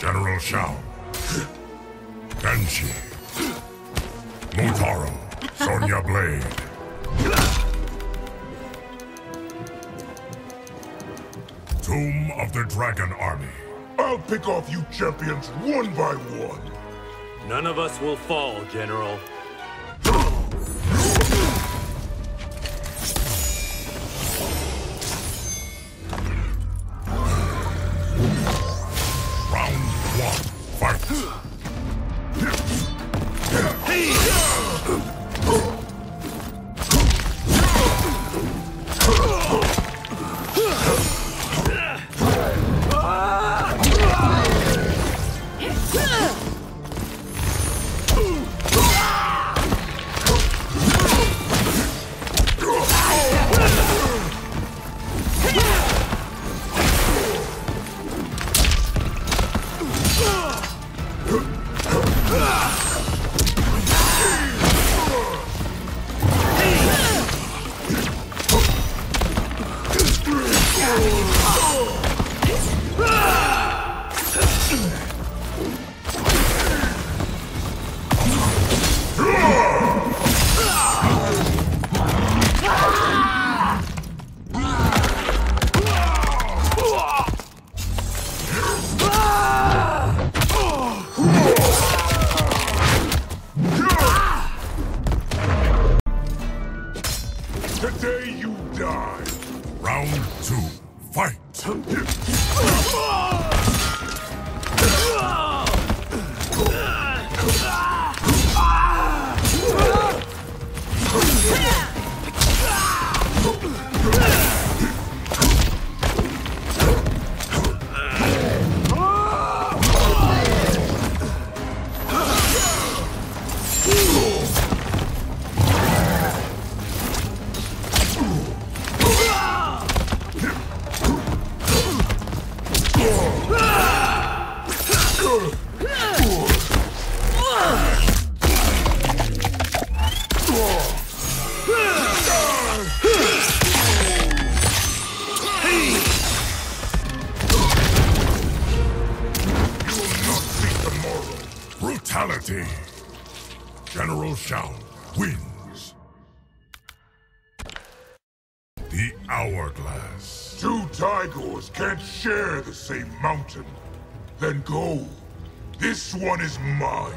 General Shao. Kenshi. Motaro. Sonya Blade. Tomb of the Dragon Army. I'll pick off you champions one by one. None of us will fall, General. Uh -huh. Today you die. Round two. Fight. General Shao wins. The Hourglass. Two Tigers can't share the same mountain. Then go. This one is mine.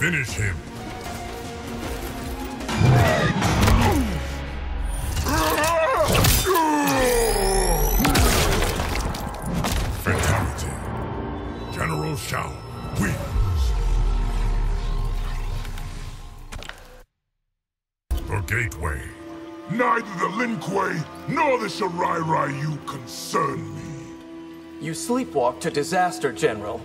Finish him. Fatality. General Shao wins. The Gateway. Neither the Lin Kuei nor the Shirai Ryu concern me. You sleepwalk to disaster, General.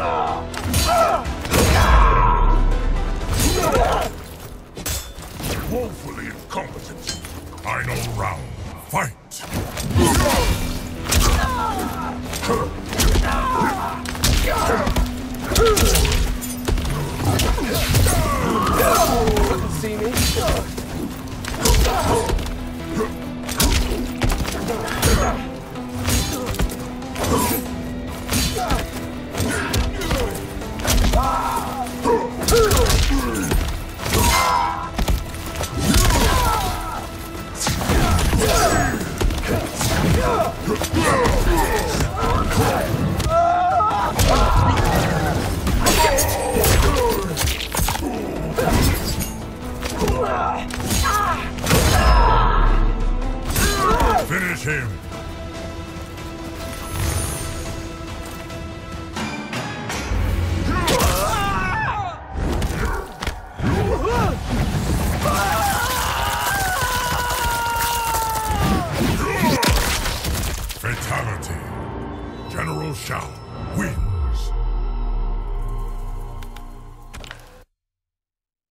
Ah! Finish him.